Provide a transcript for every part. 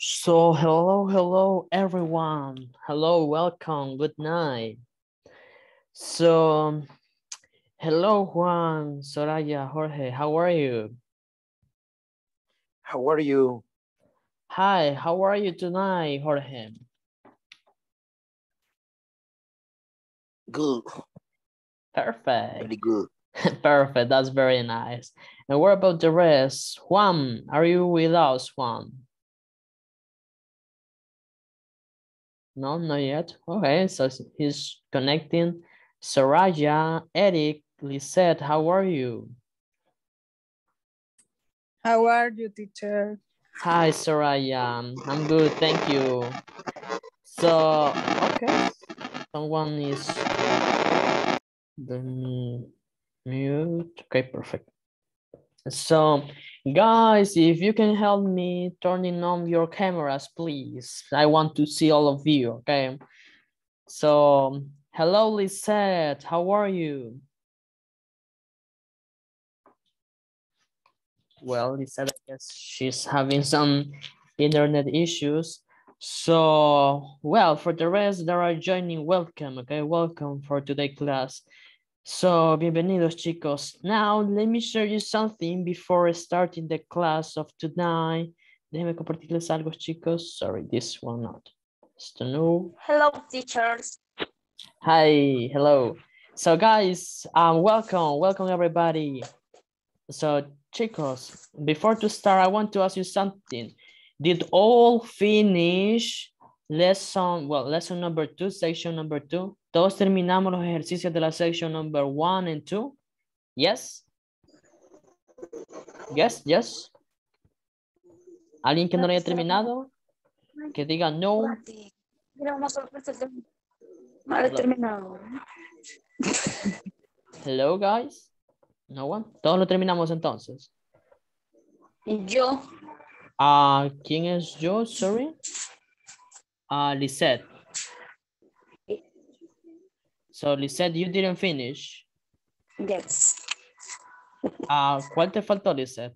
So, hello, hello, everyone. Hello, welcome, good night. So, hello, Juan, Soraya, Jorge, how are you? How are you? Hi, how are you tonight, Jorge? Good. Perfect. Very good. Perfect, that's very nice. And what about the rest? Juan, are you with us, Juan? No, not yet. Okay, so he's connecting. Soraya, Eric, Lisette, how are you? How are you, teacher? Hi, Soraya. Um, I'm good, thank you. So, okay, someone is the mute. Okay, perfect. So, guys, if you can help me turning on your cameras, please. I want to see all of you, okay? So, hello, Lisette. How are you? Well, Lisette, I guess she's having some internet issues. So, well, for the rest that are joining, welcome, okay? Welcome for today class. So, bienvenidos chicos. Now, let me show you something before starting the class of tonight. Déjenme compartirles algo, chicos. Sorry, this one not. Esto no. Hello, teachers. Hi, hello. So, guys, um, welcome, welcome everybody. So, chicos, before to start, I want to ask you something. Did all finish lesson, well, lesson number two, section number two? Todos terminamos los ejercicios de la section number one and two? Yes? Yes, yes. ¿Alguien que no lo haya terminado? Que diga no. No terminado. Hello, guys. No one. Todos lo terminamos entonces. Yo, Ah, ¿Quién es yo? Sorry. Ah, Lisette. So, Lisette, you didn't finish. yes. Ah, ¿Cuál te faltó, Lisette?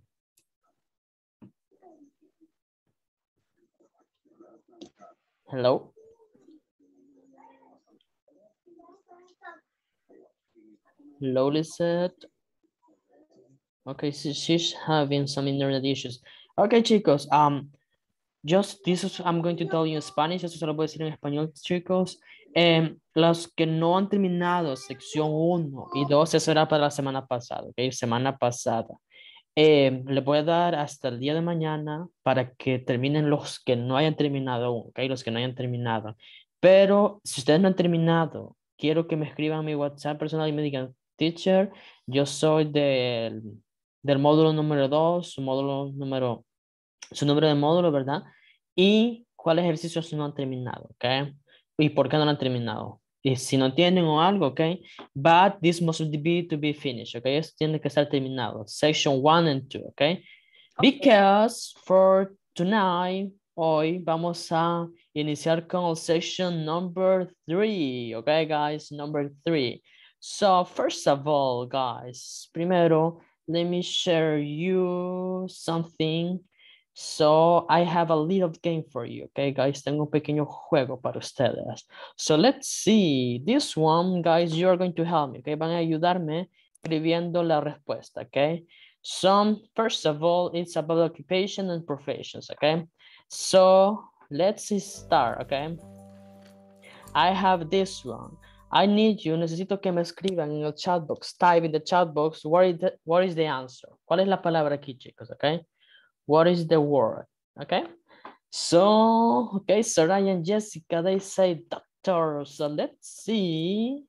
Hello? Hello, Lisette. Okay, so she's having some internet issues. Okay, chicos, um, just this is, I'm going to tell you in Spanish, eso se lo voy a decir en español, chicos. Em, los que no han terminado sección 1 y 2, eso era para la semana pasada, ok, semana pasada. Em, le voy a dar hasta el día de mañana para que terminen los que no hayan terminado aún, ok, los que no hayan terminado. Pero si ustedes no han terminado, quiero que me escriban a mi WhatsApp personal y me digan, teacher, yo soy del, del módulo número 2, su módulo número, su número de módulo, ¿verdad? Y cuáles ejercicios no han terminado, ¿ok? Y por qué no lo han terminado. Y si no tienen o algo, ¿ok? But this must be to be finished, ¿ok? Esto tiene que estar terminado. Section 1 and 2, ¿ok? Because for tonight, hoy vamos a iniciar con el section number 3, ¿ok, guys? Number 3. So, first of all, guys, primero, let me share you something. So, I have a little game for you, okay, guys? Tengo un pequeño juego para ustedes. So, let's see. This one, guys, you're going to help me, okay? Van a ayudarme escribiendo la respuesta, okay? So, first of all, it's about occupation and professions, okay? So, let's start, okay? I have this one. I need you, necesito que me escriban en el chat box, type in the chat box, what is the, what is the answer? ¿Cuál es la palabra aquí, chicos, okay? What is the word, okay? So, okay, Soraya and Jessica, they say doctor, so let's see,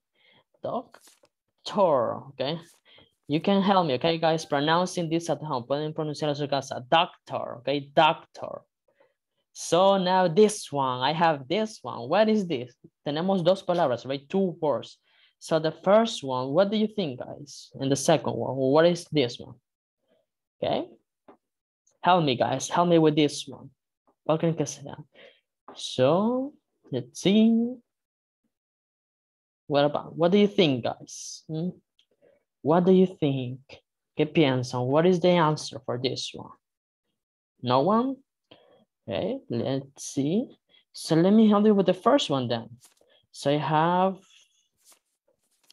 doctor, okay? You can help me, okay, guys, pronouncing this at home, pueden pronunciar a su casa, doctor, okay, doctor. So now this one, I have this one. What is this? Tenemos dos palabras, right? Two words. So the first one, what do you think, guys? And the second one, what is this one? Okay. Help me, guys. Help me with this one. ¿Cuál creen que sea? So, let's see. What about, what do you think, guys? Hmm? What do you think? ¿Qué piensan? What is the answer for this one? No one? Okay, let's see. So let me help you with the first one then. So I have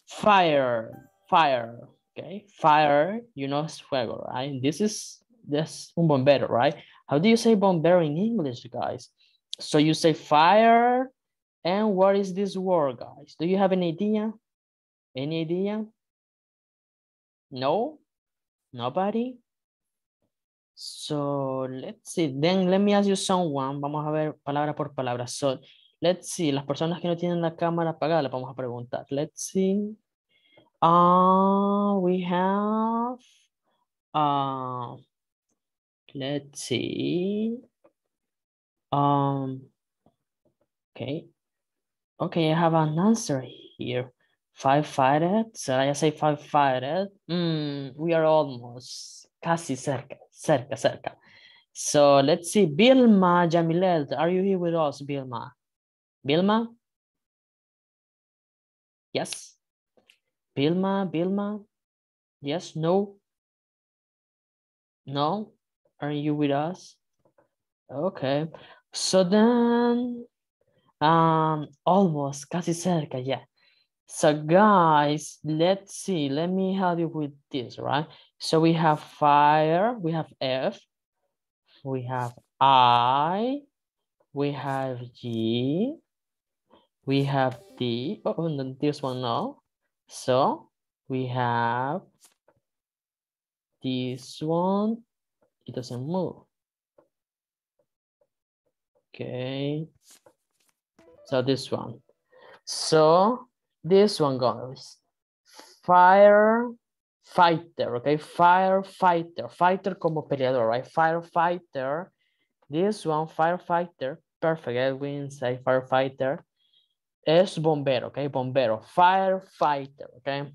fire, fire, okay? Fire, you know, fuego, right? This is, this un bombero, right? How do you say bombero in English, guys? So you say fire, and what is this word, guys? Do you have an idea? Any idea? No? Nobody? So let's see. Then let me ask you someone. Vamos a ver palabra por palabra. So let's see. Las personas que no tienen la cámara apagada, vamos a preguntar. Let's see. Uh, we have. Uh, let's see. Um. Okay. Okay, I have an answer here. Five-fighted. So I say five-fighted. Mm, we are almost casi cerca, cerca, cerca. So let's see. Bilma Jamilet, are you here with us, Bilma? Bilma? Yes. Bilma, Bilma? Yes, no? No? Are you with us? Okay. So then, um, almost, casi cerca, yeah. So guys, let's see, let me help you with this, right? So we have fire, we have F, we have I, we have G, we have D, oh, no, this one, no. So we have this one, it doesn't move. Okay, so this one. So this one goes fire fighter, okay? Firefighter, fighter como peleador, right? Firefighter. This one, firefighter, perfect. Edwin say firefighter. Es bombero, okay? Bombero, firefighter, okay?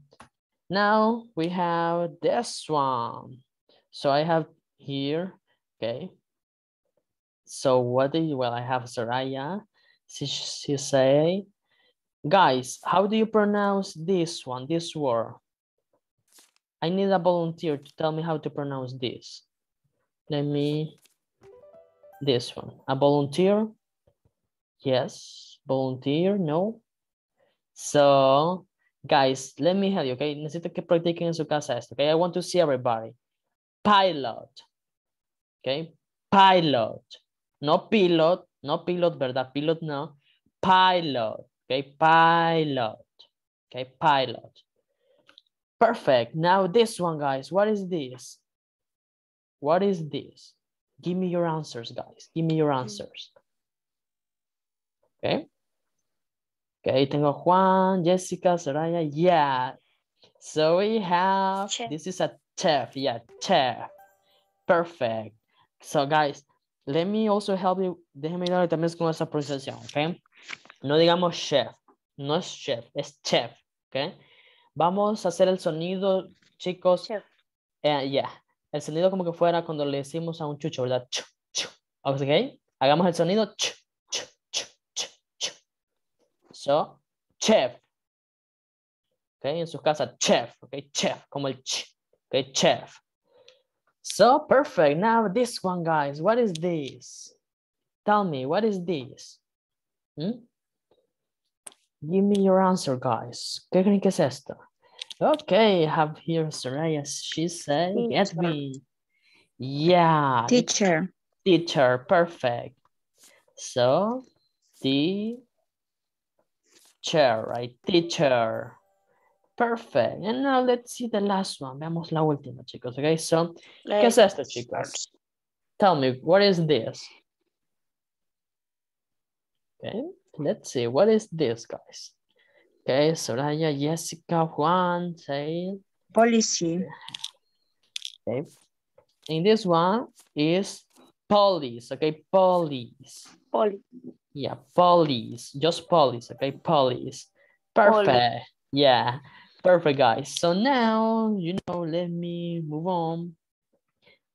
Now we have this one. So I have here, okay? So what do you, well, I have Soraya. She, she say, guys, how do you pronounce this one, this word? I need a volunteer to tell me how to pronounce this. Let me, this one, a volunteer? Yes, volunteer, no. So, guys, let me help you, okay? Necesito que practiquen en su casa esto, okay? I want to see everybody. Pilot, okay? Pilot, no pilot, no pilot, ¿verdad? Pilot no. Pilot, okay? Pilot, okay? Pilot. Perfect. Now this one, guys, what is this? What is this? Give me your answers, guys. Give me your answers. Okay. Okay, tengo Juan, Jessica, Soraya. Yeah. So we have, this is a chef. Yeah, chef. Perfect. So guys, let me also help you. Déjenme ayudarle también con esa pronunciación, okay? No digamos chef. No es chef, es chef, okay? Vamos a hacer el sonido, chicos. Chef. Eh, yeah. El sonido como que fuera cuando le decimos a un chucho, ¿verdad? Chu. Ok. Hagamos el sonido. So, chef. Ok. En sus casas, chef. Ok. Chef. Como el ch. Ok. Chef. So, perfect. Now this one, guys. What is this? Tell me, what is this? Hmm? Give me your answer, guys. ¿Qué creen que es esto? Okay, I have here Soraya. She said, get me. Yeah, Teacher. teacher, perfect. So, the chair, right? Teacher. Perfect. And now let's see the last one. Veamos la última, chicos. Okay, so, ¿qué es esto, chicos? Tell me, what is this? Okay, let's see. What is this, guys? Okay, Soraya, Jessica, Juan, say. Policy. Okay. In this one is police, okay? Police. Police. Yeah, police. Just police, okay? Police. Poli. Perfect. Yeah, perfect, guys. So now, you know, let me move on.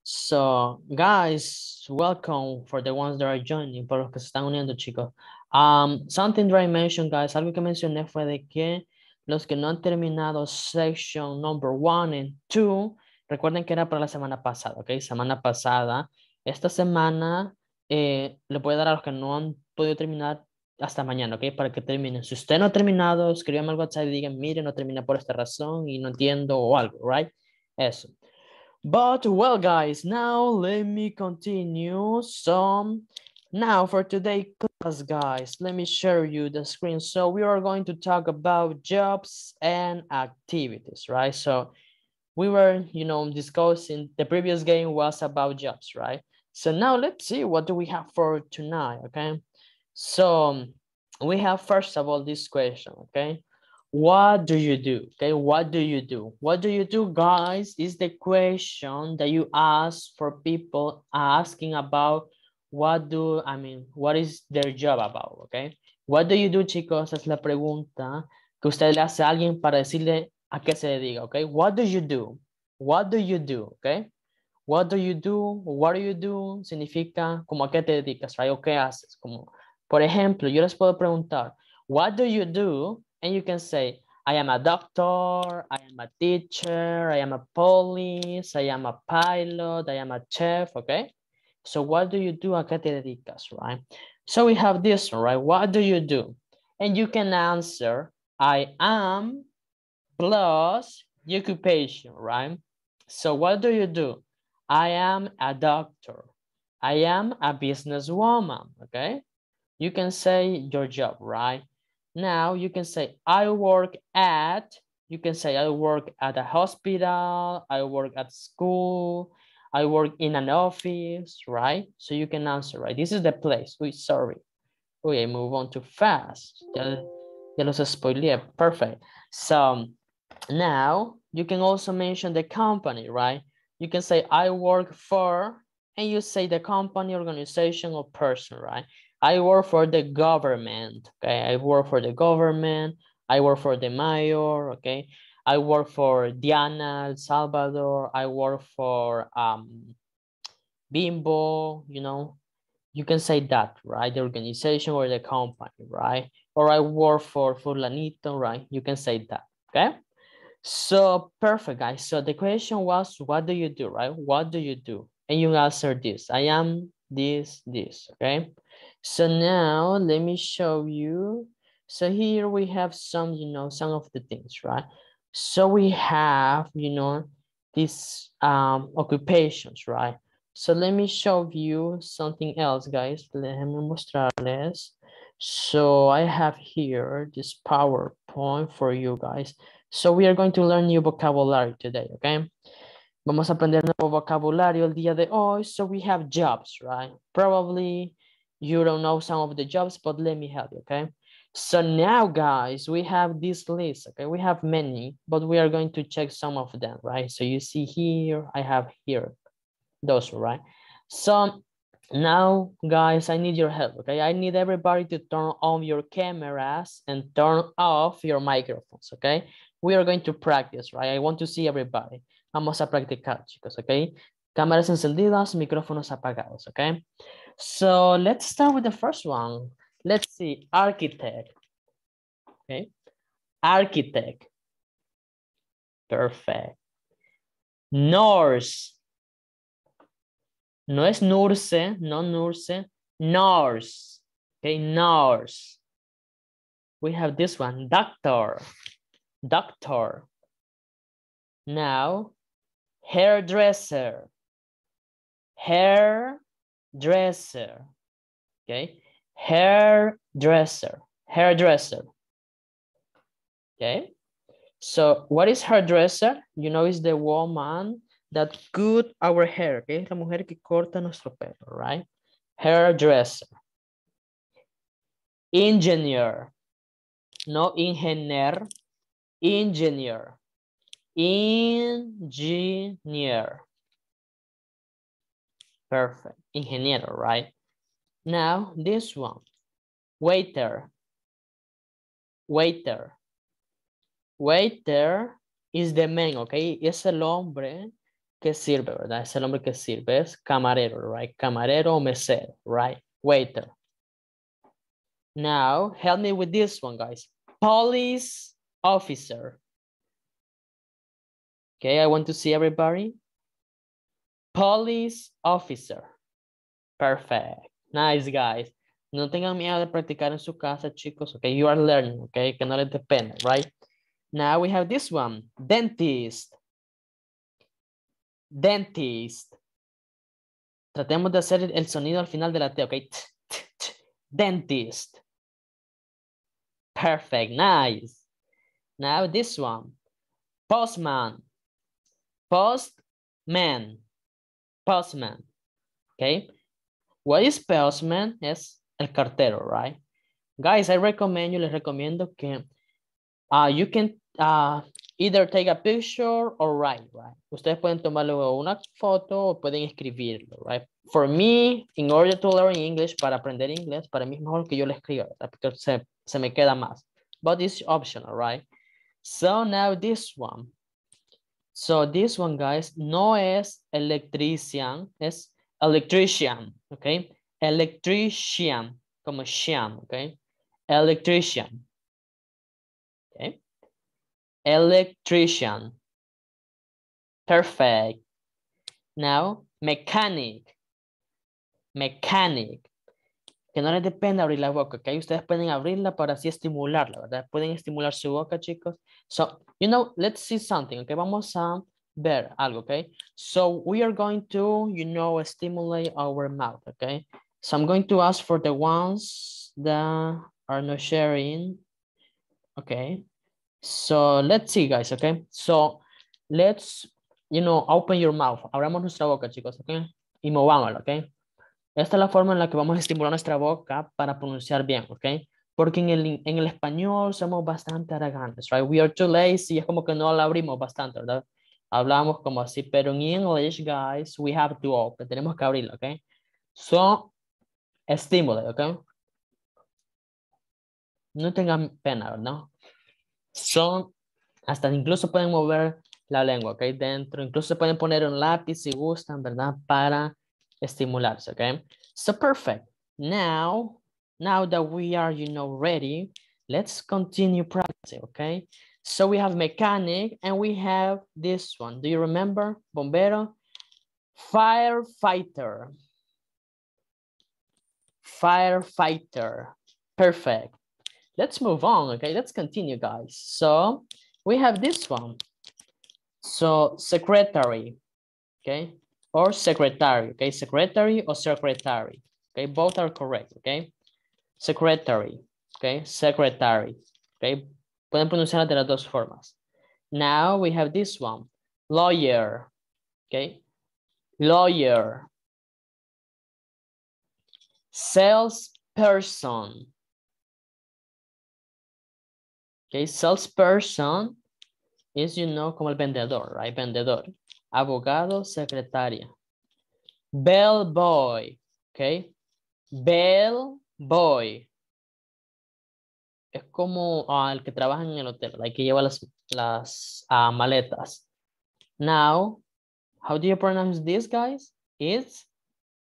So, guys, welcome for the ones that are joining, por los que se están uniendo, chicos. Um, something that I mentioned, guys, algo que mencioné fue de que los que no han terminado section number one and two, recuerden que era para la semana pasada, ¿ok? Semana pasada. Esta semana eh, le voy a dar a los que no han podido terminar hasta mañana, ¿ok? Para que terminen. Si usted no ha terminado, escríbame al WhatsApp y digan, mire, no termina por esta razón y no entiendo o algo, right? Eso. But, well, guys, now let me continue some. Now, for today class, guys, let me share you the screen. So we are going to talk about jobs and activities, right? So we were, you know, discussing, the previous game was about jobs, right? So now let's see, what do we have for tonight, okay? So um, we have, first of all, this question, okay? What do you do? Okay, what do you do? What do you do, guys? Is the question that you ask for people asking about what do, I mean, what is their job about, okay? What do you do, chicos? Es la pregunta que usted le hace a alguien para decirle a qué se dedica, okay? What do you do? What do you do, okay? What do you do? What do you do? Significa como a qué te dedicas, right? O qué haces, como, por ejemplo, yo les puedo preguntar, what do you do? And you can say, I am a doctor, I am a teacher, I am a police, I am a pilot, I am a chef, okay? So what do you do? ¿A qué te dedicas, right? So we have this right? What do you do? And you can answer, I am plus occupation, right? So what do you do? I am a doctor. I am a businesswoman, okay? You can say your job, right? Now you can say, I work at, you can say, I work at a hospital, I work at school, I work in an office, right? So you can answer, right? This is the place. We sorry. I move on too fast. Ya, ya los spoileé. Perfect. So now you can also mention the company, right? You can say, I work for, and you say the company, organization, or person, right? I work for the government, okay? I work for the government. I work for the mayor, okay? I work for Diana El Salvador. I work for um, Bimbo, you know? You can say that, right? The organization or the company, right? Or I work for Fulanito, right? You can say that, okay? So perfect, guys. So the question was, what do you do, right? What do you do? And you answer this. I am this, this, okay? So now let me show you. So here we have some, you know, some of the things, right? So we have, you know, these um, occupations, right? So let me show you something else, guys. Déjenme mostrarles. So I have here this PowerPoint for you guys. So we are going to learn new vocabulary today, okay? Vamos a aprender nuevo vocabulario el día de hoy. So we have jobs, right? Probably you don't know some of the jobs, but let me help you, okay? So now, guys, we have this list, okay? We have many, but we are going to check some of them, right? So you see here, I have here, those, right? So now, guys, I need your help, okay? I need everybody to turn on your cameras and turn off your microphones, okay? We are going to practice, right? I want to see everybody. Vamos a practicar, chicos, okay? Cámaras encendidas, micrófonos apagados, okay? So let's start with the first one. Let's see, architect. Okay, architect. Perfect. Nurse. No es nurse, no nurse, nurse. Okay, nurse. We have this one, doctor, doctor. Now, hairdresser, hairdresser. Okay, hairdresser, hairdresser. Okay, so what is hairdresser? You know, is the woman that cut our hair, okay? La mujer que corta nuestro pelo, right? Hairdresser. Engineer, no ingenier, engineer, engineer. Perfect, ingeniero, right? Now, this one, waiter, waiter. Waiter is the man, okay? Es el hombre que sirve, ¿verdad? Es el hombre que sirve, es camarero, right? Camarero o mesero, right? Waiter. Now, help me with this one, guys. Police officer. Okay, I want to see everybody. Police officer. Perfect. Nice, guys. No tengan miedo de practicar en su casa, chicos. Okay, you are learning, okay? Que no les depende, right? Now we have this one, dentist. Dentist. Tratemos de hacer el sonido al final de la T, okay? Dentist. Perfect, nice. Now this one, postman. Postman. Postman. Okay. What is postman? Es el cartero, right? Guys, I recommend you, les recomiendo que uh, you can uh, either take a picture or write, right? Ustedes pueden tomarle una foto o pueden escribirlo, right? For me, in order to learn English, para aprender inglés, para mí es mejor que yo lo escriba. Porque se, se me queda más. But it's optional, right? So now this one. So this one, guys, no es electrician, es electrician, okay? Electrician, como sham, okay? Electrician, okay? Electrician. Perfect. Now, mechanic. Mechanic. Que no les depende abrir la boca, ¿ok? Ustedes pueden abrirla para así estimularla, ¿verdad? Pueden estimular su boca, chicos. So, you know, let's see something, ¿ok? Vamos a ver algo, ¿ok? So, we are going to, you know, stimulate our mouth, ¿ok? So, I'm going to ask for the ones that are not sharing, ¿ok? So, let's see, guys, ¿ok? So, let's, you know, open your mouth. Abramos nuestra boca, chicos, ¿ok? Y movámosla, ¿ok? Esta es la forma en la que vamos a estimular nuestra boca para pronunciar bien, ¿ok? Porque en el, en el español somos bastante arrogantes, right? We are too lazy, es como que no la abrimos bastante, ¿verdad? Hablamos como así, pero en English, guys, we have to open, tenemos que abrirlo, ¿ok? So, estimule, ¿ok? No tengan pena, ¿verdad? So, hasta incluso pueden mover la lengua, ¿ok? Dentro, incluso pueden poner un lápiz si gustan, ¿verdad? Para estimularse, okay? So perfect. Now, now that we are, you know, ready, let's continue practicing, okay? So we have mechanic and we have this one. Do you remember? Bombero. Firefighter. Firefighter. Perfect. Let's move on, okay? Let's continue, guys. So we have this one. So secretary, okay? or secretary, okay? Secretary or secretary, okay? Both are correct, okay? Secretary, okay? Secretary, okay? Pueden pronunciar de las dos formas. Now we have this one, lawyer, okay? Lawyer. Salesperson. Okay, salesperson is, you know, como el vendedor, right? Vendedor. abogado, secretaria. Bellboy, ¿ok? Bellboy. Es como ah, el que trabaja en el hotel, el que lleva las, las ah, maletas. Now, how do you pronounce this, guys? It's,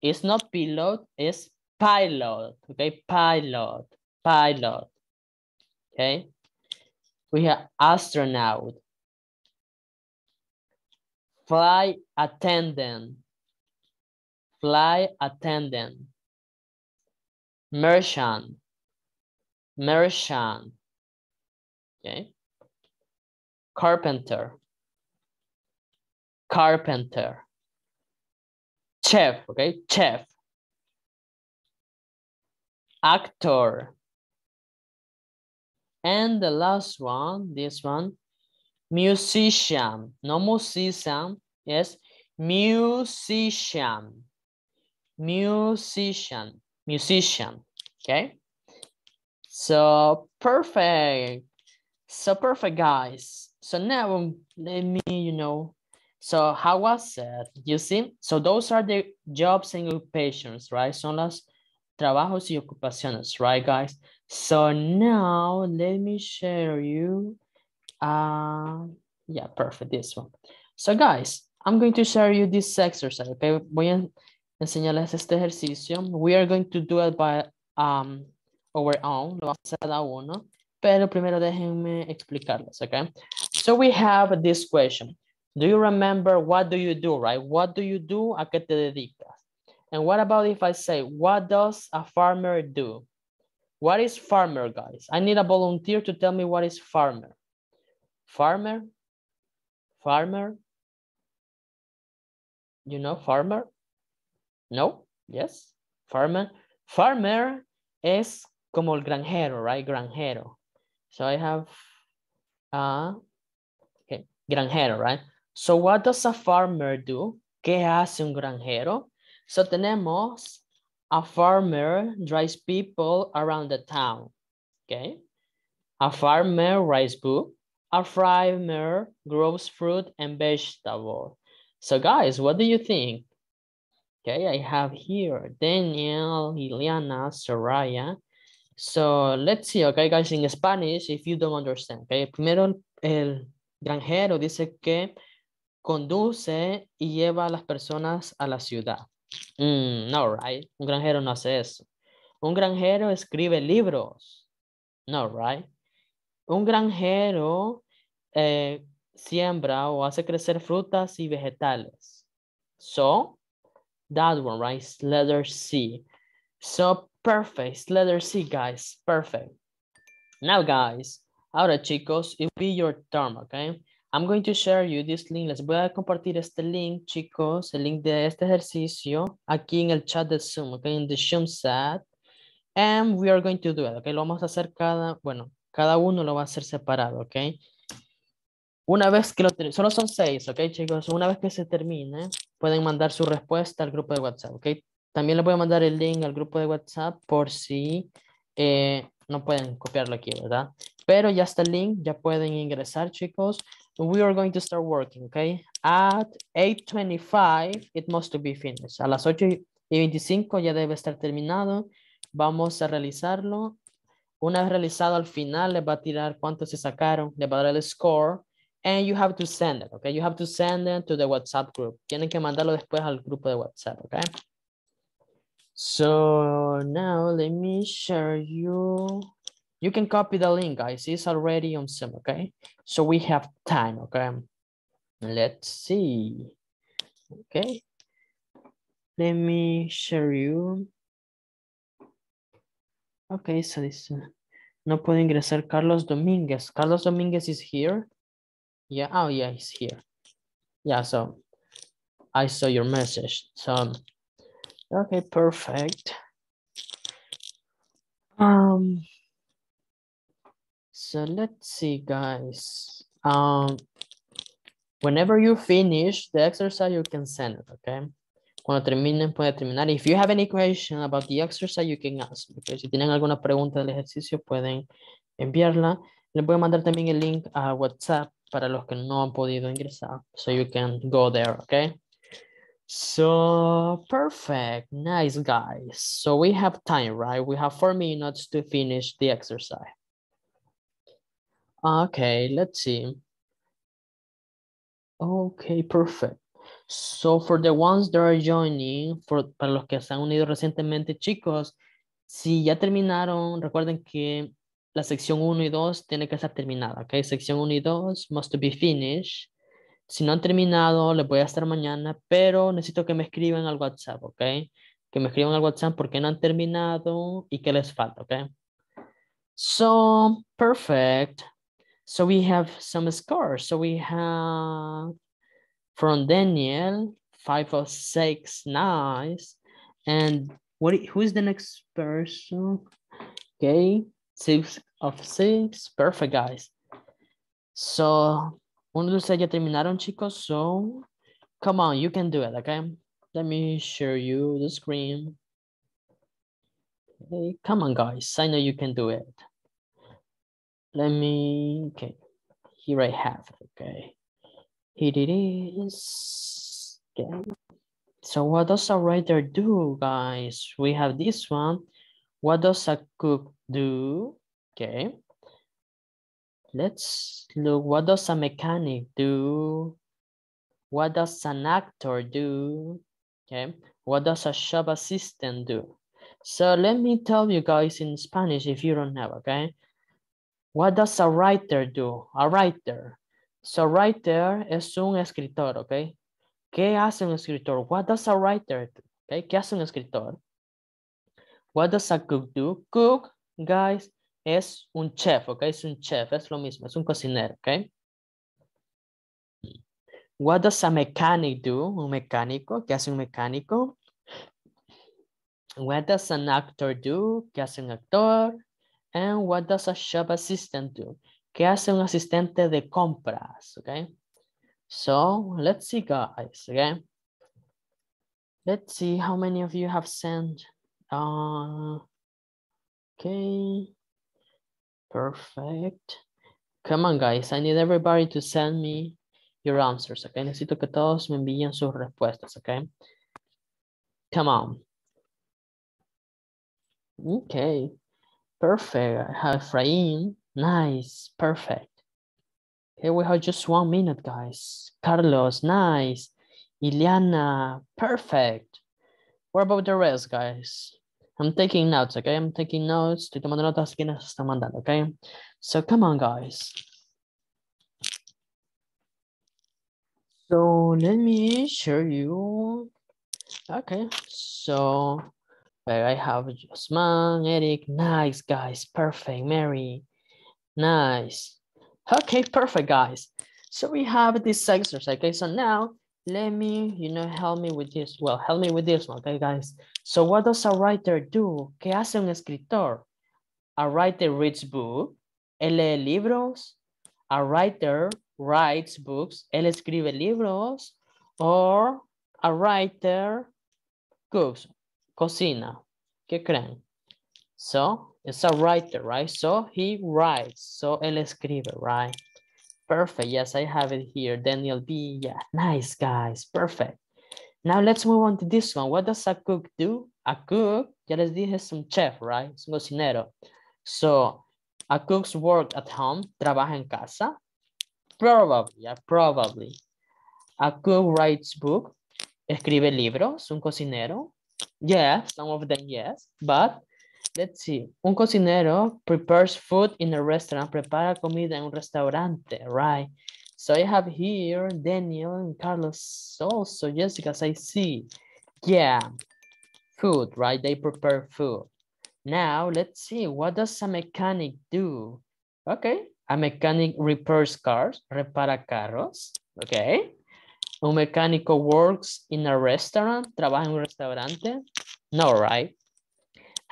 it's not pilot, it's pilot, okay? Pilot, pilot, okay? We have astronaut, Fly attendant. Fly attendant. Merchant. Merchant. Okay. Carpenter. Carpenter. Chef, okay, chef. Actor. And the last one, this one, musician, no musician, yes, musician, musician, musician, okay? So perfect, so perfect guys. So now let me, you know, so how was it? You see, so those are the jobs and occupations, right? Son las trabajos y ocupaciones, right guys? So now let me share you Uh, yeah, perfect, this one. So guys, I'm going to share you this exercise, okay? Voy a enseñarles este ejercicio. We are going to do it by um, our own, lo vamos a cada uno, pero primero déjenme explicarles, okay? So we have this question. Do you remember what do you do, right? What do you do? ¿A qué te dedicas? And what about if I say, what does a farmer do? What is farmer, guys? I need a volunteer to tell me what is farmer. Farmer? Farmer? You know farmer? No? Yes? Farmer? Farmer es como el granjero, right? Granjero. So I have, uh, okay, granjero, right? So what does a farmer do? ¿Qué hace un granjero? So tenemos a farmer drives people around the town, okay? A farmer writes book. A farmer grows fruit and vegetable. So guys, what do you think? Okay, I have here Daniel, Ileana, Soraya. So let's see, okay, guys, in Spanish, if you don't understand, okay. Primero, el granjero dice que conduce y lleva a las personas a la ciudad. Mm, no, right? Un granjero no hace eso. Un granjero escribe libros. No, right? Un granjero eh, siembra o hace crecer frutas y vegetales. So, that one, right? Letter C. So, perfect. Letter C, guys. Perfect. Now, guys, ahora, chicos, it will be your turn, okay? I'm going to share you this link. Les voy a compartir este link, chicos, el link de este ejercicio aquí en el chat de Zoom, okay, en the Zoom chat. And we are going to do it, okay. Lo vamos a hacer cada, bueno, cada uno lo va a hacer separado, okay. Una vez que lo solo son seis, ok, chicos. Una vez que se termine, pueden mandar su respuesta al grupo de WhatsApp, ok. También les voy a mandar el link al grupo de WhatsApp por si eh, no pueden copiarlo aquí, ¿verdad? Pero ya está el link, ya pueden ingresar, chicos. We are going to start working, okay? At 8.25, it must be finished. A las 8 y 25 ya debe estar terminado. Vamos a realizarlo. Una vez realizado al final, les va a tirar cuántos se sacaron, le va a dar el score. And you have to send it, okay? You have to send it to the WhatsApp group. Tienen que mandarlo después al grupo de WhatsApp, okay? So now let me share you. You can copy the link, guys. It's already on Zoom, okay? So we have time, okay? Let's see. Okay. Let me share you. Okay, so this, uh, no puede ingresar Carlos Dominguez. Carlos Dominguez is here. Yeah, oh yeah, he's here. Yeah, so I saw your message. So, okay, perfect. Um, so let's see, guys. Um, whenever you finish the exercise, you can send it, okay? Cuando terminen, puede terminar. If you have any question about the exercise, you can ask. Porque si tienen alguna pregunta del ejercicio, pueden enviarla. Les voy a mandar también el link a WhatsApp para los que no han podido ingresar. So you can go there, okay? So perfect, nice guys. So we have time, right? We have four minutes to finish the exercise. Okay, let's see. Okay, perfect. So for the ones that are joining, for, para los que se han unido recientemente, chicos, si ya terminaron, recuerden que la sección 1 y 2 tiene que estar terminada, ¿ok? Sección 1 y 2 must be finished. Si no han terminado, les voy a estar mañana, pero necesito que me escriban al WhatsApp, ¿ok? Que me escriban al WhatsApp porque no han terminado y qué les falta, ¿ok? So, perfect. So we have some scores. So we have from Daniel, five of six, nice. And what? who is the next person? Okay, six of six, perfect, guys. So, uno de ustedes ya terminaron, chicos. So, come on, you can do it, okay? Let me show you the screen. Okay, come on, guys. I know you can do it. Let me, okay. Here I have it, okay. Here it is. Okay. So what does a writer do, guys? We have this one. What does a cook do? Okay. Let's look. What does a mechanic do? What does an actor do? Okay. What does a shop assistant do? So let me tell you guys in Spanish if you don't know, okay? What does a writer do? A writer. So writer es un escritor, okay ¿Qué hace un escritor? What does a writer do? Okay, ¿qué hace un escritor? What does a cook do? Cook, guys, es un chef, okay? Es un chef, es lo mismo, es un cocinero, okay? What does a mechanic do? Un mecánico, ¿qué hace un mecánico? What does an actor do? ¿Qué hace un actor? And what does a shop assistant do? ¿Qué hace un asistente de compras? Okay. So let's see, guys. Okay. Let's see how many of you have sent. Uh, okay. Perfect. Come on, guys. I need everybody to send me your answers. Okay. Necesito que todos me envíen sus respuestas. Okay. Come on. Okay. Perfect. I have Efraín. Nice. Perfect. Okay, we have just one minute, guys. Carlos, nice. Ileana, perfect. What about the rest, guys? I'm taking notes, okay? I'm taking notes. Estoy tomando notas quienes están mandando, okay? So come on, guys. So let me show you. Okay, so I have Josman, Eric, nice guys, perfect, Mary, nice. Okay, perfect guys. So we have this exercise, okay? So now let me, you know, help me with this. Well, help me with this one, okay guys? So what does a writer do? ¿Qué hace un escritor? A writer reads book, él lee libros, a writer writes books, él escribe libros, or a writer cooks, cocina. ¿Qué creen? So, it's a writer, right? So, he writes. So, él escribe, right? Perfect. Yes, I have it here. Daniel B. Yeah, nice, guys. Perfect. Now, let's move on to this one. What does a cook do? A cook, ya les dije, es un chef, right? Es un cocinero. So, a cook's work at home, trabaja en casa. Probably, yeah, probably. A cook writes book, escribe libros, un cocinero. Yes, some of them, yes. But let's see. Un cocinero prepares food in a restaurant. Prepara comida en un restaurante, right? So I have here Daniel and Carlos also. Jessica, I see. Yeah, food, right? They prepare food. Now, let's see. What does a mechanic do? Okay. A mechanic repairs cars. Repara carros. Okay. Un mecánico works in a restaurant, trabaja en un restaurante. No, right?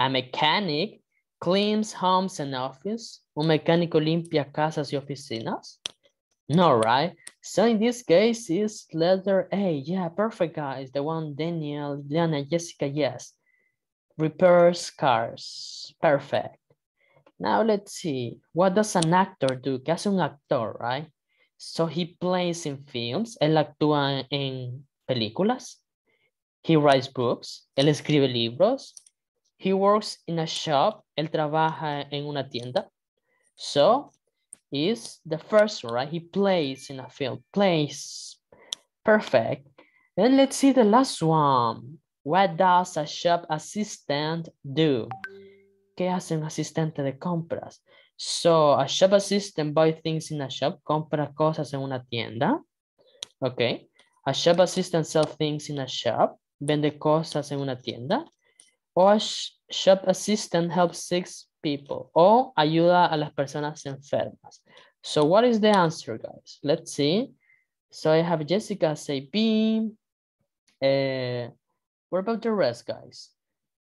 A mechanic cleans homes and offices. Un mecánico limpia casas y oficinas. No, right? So in this case is letter A. Yeah, perfect guys. The one Daniel, Liana, Jessica, yes. Repairs cars. Perfect. Now let's see. What does an actor do? ¿Qué hace un actor, right? So he plays in films. Él actúa en películas. He writes books. Él escribe libros. He works in a shop. Él trabaja en una tienda. So is the first one, right? He plays in a film. Plays. Perfect. And let's see the last one. What does a shop assistant do? ¿Qué hace un asistente de compras? So, a shop assistant buy things in a shop, compra cosas en una tienda. Okay. A shop assistant sell things in a shop, vende cosas en una tienda. O a sh shop assistant helps six people. O ayuda a las personas enfermas. So, what is the answer, guys? Let's see. So, I have Jessica say B. Uh, what about the rest, guys?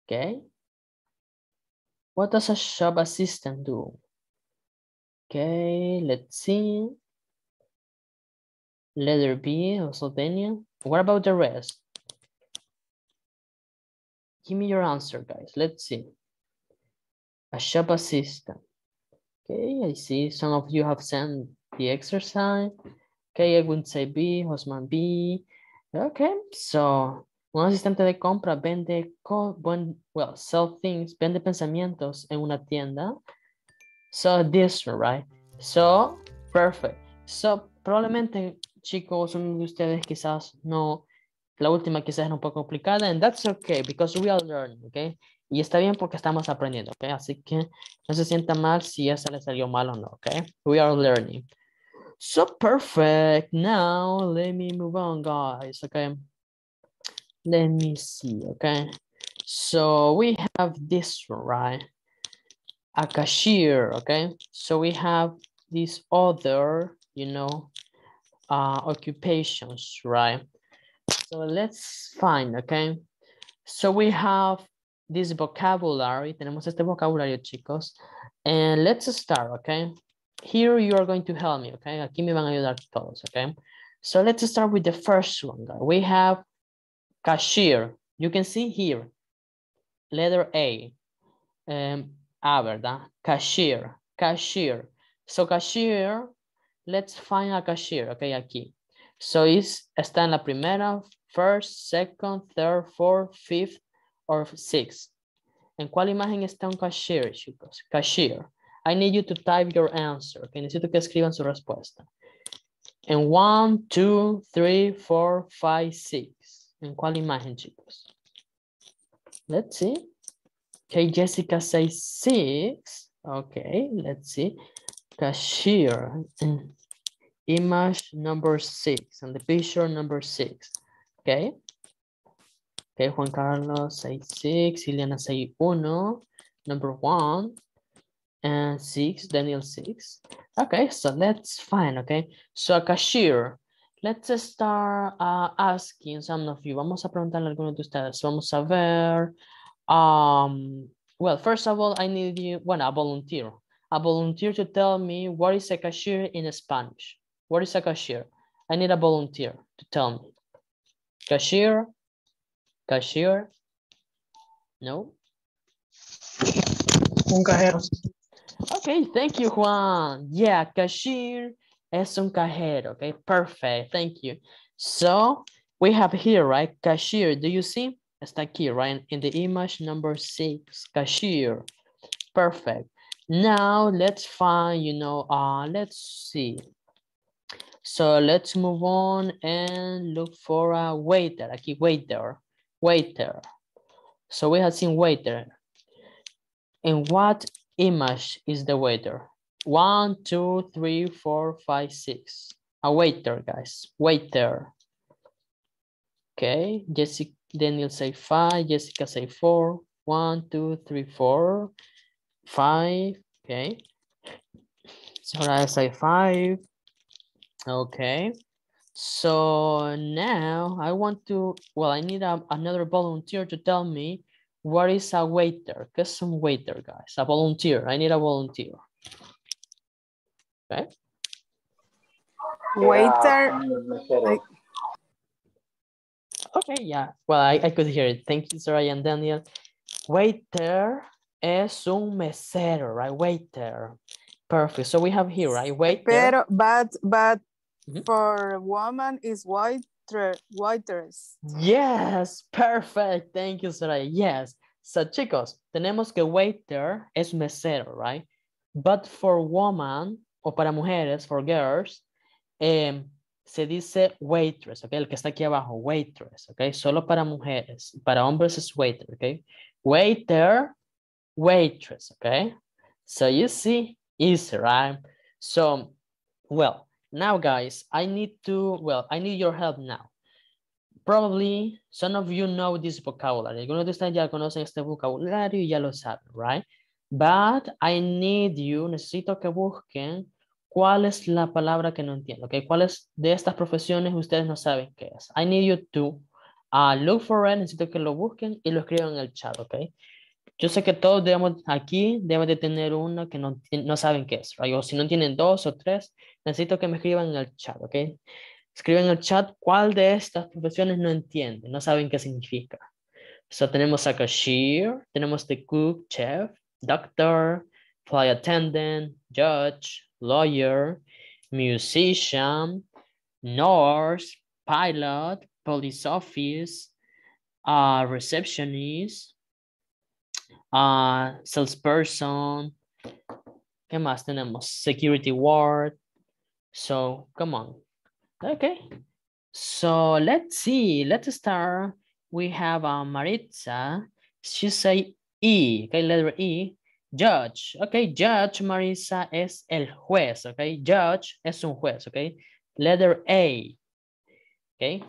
Okay. What does a shop assistant do? Okay, let's see. Letter B, also Daniel. What about the rest? Give me your answer, guys. Let's see. A shop assistant. Okay, I see some of you have sent the exercise. Okay, I wouldn't say B, Osman B. Okay, so un asistente de compra vende, buen, well, sell things, vende pensamientos en una tienda. So this right? So, perfect. So, probablemente, chicos, uno de ustedes quizás no, la última quizás es un poco complicada, and that's okay, because we are learning, okay? Y está bien porque estamos aprendiendo, okay? Así que no se sienta mal si esa le salió mal o no, okay? We are learning. So, perfect. Now, let me move on, guys, okay? Let me see, okay? So we have this one, right? A cashier, okay? So we have these other, you know, uh, occupations, right? So let's find, okay? So we have this vocabulary. Tenemos este vocabulario, chicos. And let's start, okay? Here you are going to help me, okay? Aquí me van a ayudar todos, okay? So let's start with the first one. We have cashier. You can see here, letter A. Um, A, ¿verdad? Cashier, cashier. So cashier, let's find a cashier, okay, aquí. So it's, está en la primera, first, second, third, fourth, fifth, or sixth. ¿En cuál imagen está un cashier, chicos? Cashier. I need you to type your answer. Okay, necesito que escriban su respuesta. En one, two, three, four, five, six. ¿En cuál imagen, chicos? Let's see. Okay, Jessica says six. Okay, let's see. Cashier. Mm. Image number six and the picture number six. Okay. Okay, Juan Carlos say six, Ileana say uno, number one, and six, Daniel six. Okay, so that's fine, okay? So a cashier, let's start uh, asking some of you. Vamos a preguntarle a algunos de ustedes. Vamos a ver. Um, well, first of all, I need you, bueno, a volunteer. A volunteer to tell me what is a cashier in Spanish. What is a cashier? I need a volunteer to tell me. Cashier, cashier, no? Un cajero. Okay, thank you, Juan. Yeah, cashier es un cajero. Okay, perfect. Thank you. So we have here, right? Cashier. Do you see? Está aquí, right? In the image number six, cashier. Perfect. Now let's find, you know, uh, let's see. So let's move on and look for a waiter. Aquí, waiter, waiter. So we have seen waiter. In what image is the waiter? One, two, three, four, five, six. A waiter, guys, waiter. Okay, Jessica, Daniel say five, Jessica say four. One, two, three, four, five, okay. So I say five. Okay. So now I want to, well, I need a, another volunteer to tell me what is a waiter? ¿Qué some waiter, guys? A volunteer. I need a volunteer. Okay. Waiter. like, Okay, yeah. Well, I, I could hear it. Thank you, Soraya and Daniel. Waiter es un mesero, right? Waiter. Perfect. So we have here, right? Waiter. pero, but, but Mhm. for woman is waiter, waiters. Yes, perfect. Thank you, Soraya. Yes. So, chicos, tenemos que waiter es mesero, right? But for woman, o para mujeres, for girls, em, se dice waitress, okay? El que está aquí abajo, waitress, okay? Solo para mujeres. Para hombres es waiter, okay? Waiter, waitress, okay? So you see, easy, right? So, well, now guys, I need to, well, I need your help now. Probably some of you know this vocabulary. Algunos de ustedes ya conocen este vocabulario y ya lo saben, right? But I need you, necesito que busquen cuál es la palabra que no entiendo, ¿ok? ¿Cuáles de estas profesiones ustedes no saben qué es? I need you to uh, look for it, necesito que lo busquen y lo escriban en el chat, ¿ok? Yo sé que todos debemos, aquí deben de tener uno que no, no saben qué es, right? O si no tienen dos o tres, necesito que me escriban en el chat, ¿ok? Escriben en el chat cuál de estas profesiones no entienden, no saben qué significa. So tenemos a cashier, tenemos the cook, chef, doctor, flight attendant, judge, lawyer, musician, nurse, pilot, police office, uh, receptionist, uh, salesperson. ¿Qué más tenemos? Security guard. So, come on. Okay. So, let's see. Let's start. We have uh, Maritza. She say E. Okay, letter E. Judge. Okay, judge, Marisa, es el juez. Okay, judge es un juez. Okay, letter A. Okay.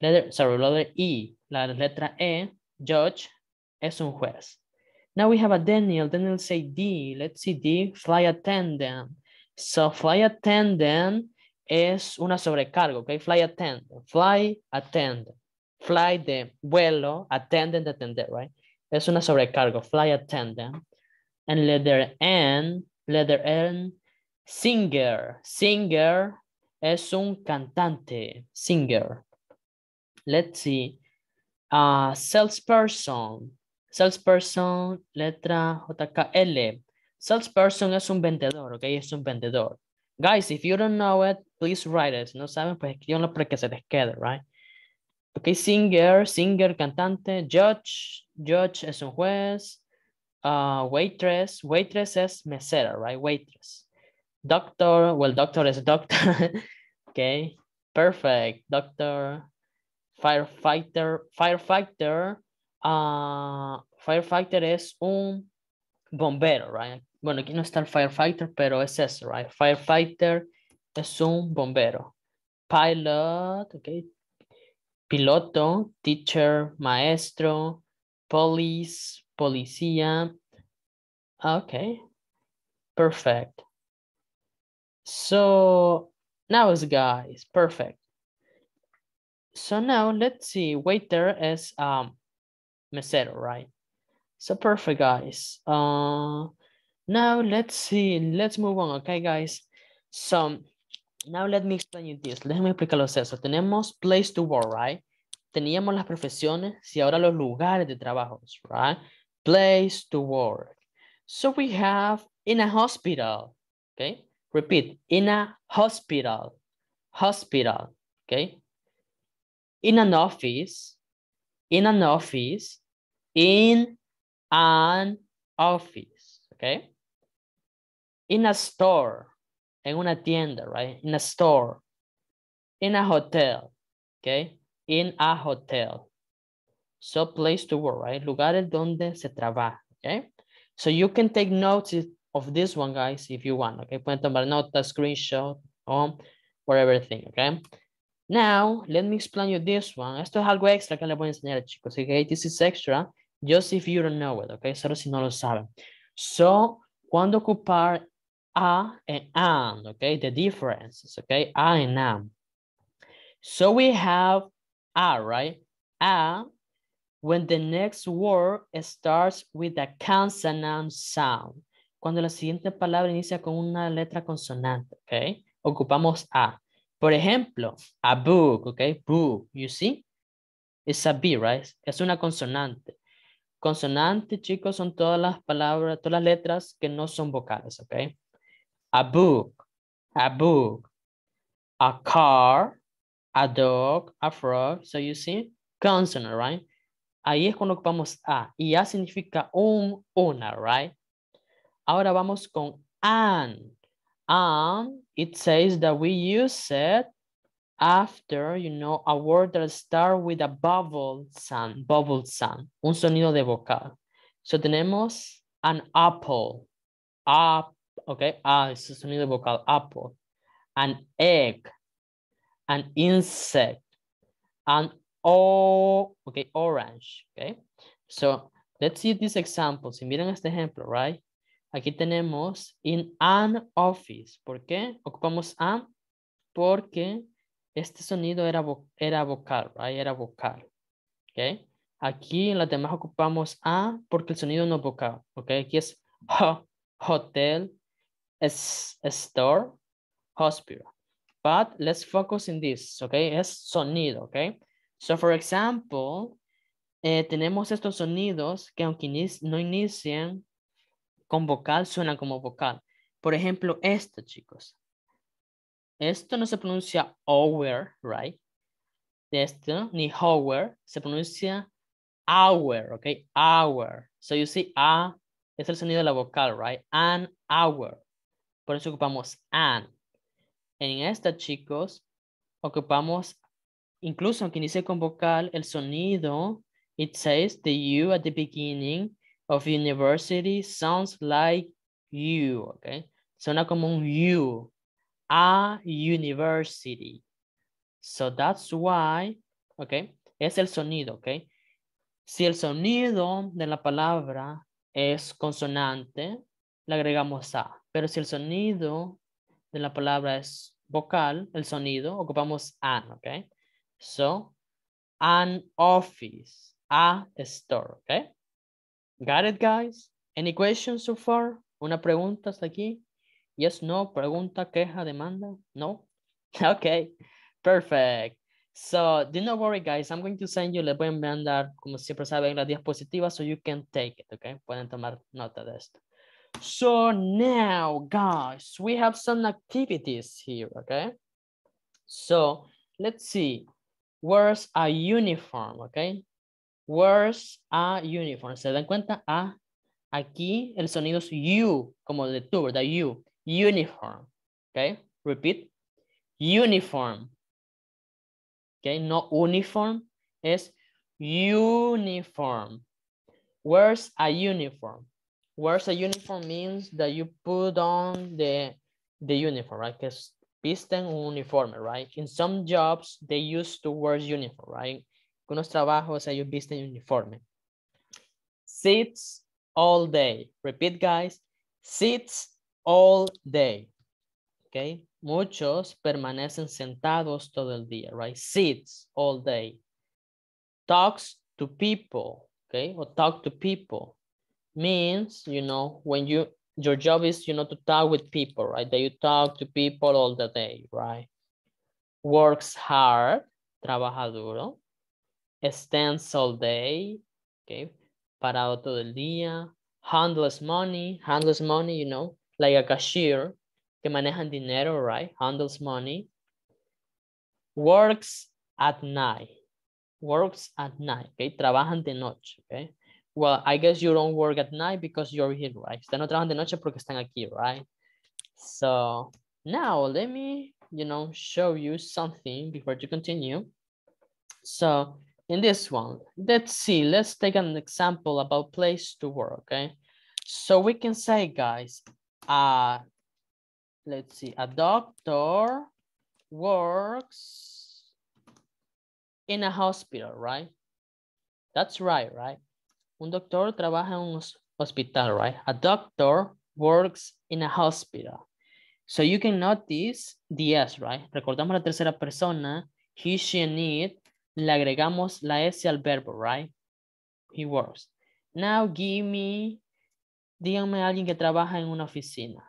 Letter, sorry, letter E. La letra E, judge, es un juez. Now we have a Daniel. Daniel say D. Let's see D, fly attendant. So fly attendant es una sobrecargo, okay? Fly attendant, fly attendant. Fly de vuelo, attendant, atender, right? Es una sobrecargo, fly attendant. And letter N, letter N, singer. Singer es un cantante, singer. Let's see. Uh, salesperson. Salesperson, letra JKL. Salesperson es un vendedor, ok? Es un vendedor. Guys, if you don't know it, please write it. Si no saben, pues escríbanlo para que se les quede, right? Ok, singer, singer, cantante. Judge, judge es un juez. Uh, waitress, waitress es mesera, right? Waitress. Doctor, well, doctor is doctor. okay, perfect. Doctor, firefighter, firefighter. Uh, firefighter es un bombero, right? Bueno, aquí no está el firefighter, pero es eso, right? Firefighter es un bombero. Pilot, okay. Piloto, teacher, maestro, police, policía. Okay, perfect. So now is guys, perfect. So now let's see, waiter is um, mesero, right? So perfect, guys. Uh, now let's see, let's move on, okay, guys? So now let me explain you this. Déjenme explicarlos eso. Tenemos place to work, right? Teníamos las profesiones y ahora los lugares de trabajo, right? Place to work. So we have in a hospital, okay? Repeat, in a hospital, hospital, okay? In an office, in an office, in an office, okay? In a store, en una tienda, right? In a store, in a hotel, okay? In a hotel. So place to work, right? Lugares donde se trabaja, okay? So you can take notes of this one, guys, if you want, okay? Pueden tomar nota, screenshot, or, or everything, okay? Now, let me explain you this one. Esto es algo extra que les voy a enseñar, chicos, okay? This is extra, just if you don't know it, okay? Solo si no lo saben. So, cuando ocupar a and an, okay? The differences, okay? A and am. So we have a, right? A, when the next word starts with a consonant sound. Cuando la siguiente palabra inicia con una letra consonante, okay? Ocupamos a. Por ejemplo, a book, okay? Book, you see? It's a B, right? Es una consonante. Consonante, chicos, son todas las palabras, todas las letras que no son vocales, okay? A book, a book, a car, a dog, a frog. So you see, consonant, right? Ahí es cuando ocupamos a. Y a significa un, una, right? Ahora vamos con an. And it says that we use it after, you know, a word that starts with a vowel sound, vowel sound, un sonido de vocal. So tenemos an apple, up, okay, ah, es un sonido de vocal, apple, an egg, an insect, an oh, okay, orange, okay. So let's see this example. Si miran este ejemplo, right? Aquí tenemos in an office. ¿Por qué? Ocupamos an porque este sonido era, era vocal, right? Era vocal. ¿Ok? Aquí en las demás ocupamos a porque el sonido no es vocal. ¿Ok? Aquí es hotel, store, hospital. But let's focus in this, ¿ok? Es sonido, ¿ok? So, for example, eh, tenemos estos sonidos que aunque no inician con vocal, suenan como vocal. Por ejemplo, esto, chicos. Esto no se pronuncia over, right? Esto, ni hour, se pronuncia hour, ok? Hour. So you see, a es el sonido de la vocal, right? An hour. Por eso ocupamos an. En esta, chicos, ocupamos, incluso aunque inicie con vocal, el sonido, it says the U at the beginning of university sounds like you, okay? Suena como un U a university. So that's why ¿ok? Es el sonido, ¿ok? Si el sonido de la palabra es consonante, le agregamos A. Pero si el sonido de la palabra es vocal, el sonido, ocupamos an, ¿ok? So, an office, a store, ¿ok? Got it, guys? Any questions so far? ¿Una pregunta hasta aquí? Yes, no, pregunta, queja, demanda? No? Okay, perfect. So, do not worry, guys. I'm going to send you, les voy a mandar, como siempre saben, las diapositivas so you can take it, okay? Pueden tomar nota de esto. So now, guys, we have some activities here, okay? So, let's see. Where's a uniform, okay? Where's a uniform? ¿Se dan cuenta? A, aquí el sonido es U, como de tu, ¿verdad? U, uniform, okay? Repeat, uniform. Okay, no uniform, es uniform. Where's a uniform? Where's a uniform means that you put on the, the uniform, right? Because visten un uniforme, right? In some jobs, they used to wear uniform, right? Unos trabajos, ellos visten uniforme. Sits all day. Repeat, guys. Sits all day. Okay. Muchos permanecen sentados todo el día, right? Sits all day. Talks to people, okay? Or talk to people means, you know, when you, your job is, you know, to talk with people, right? That you talk to people all the day, right? Works hard, trabaja duro. Stands all day, okay? Parado todo el día. Handles money, handles money, you know, like a cashier, que manejan dinero, right? Handles money. Works at night. Works at night, okay? Trabajan de noche, okay? Well, I guess you don't work at night because you're here, right? Ustedes no trabajan de noche porque están aquí, right? So now let me, you know, show you something before to continue. So in this one, let's see, let's take an example about place to work, okay? So we can say, guys, uh, let's see, a doctor works in a hospital, right? That's right, right? Un doctor trabaja en un hospital, right? A doctor works in a hospital. So you can notice the S, right? Recordamos la tercera persona, he, she, and it. Le agregamos la S al verbo, right? He works. Now give me, díganme a alguien que trabaja en una oficina.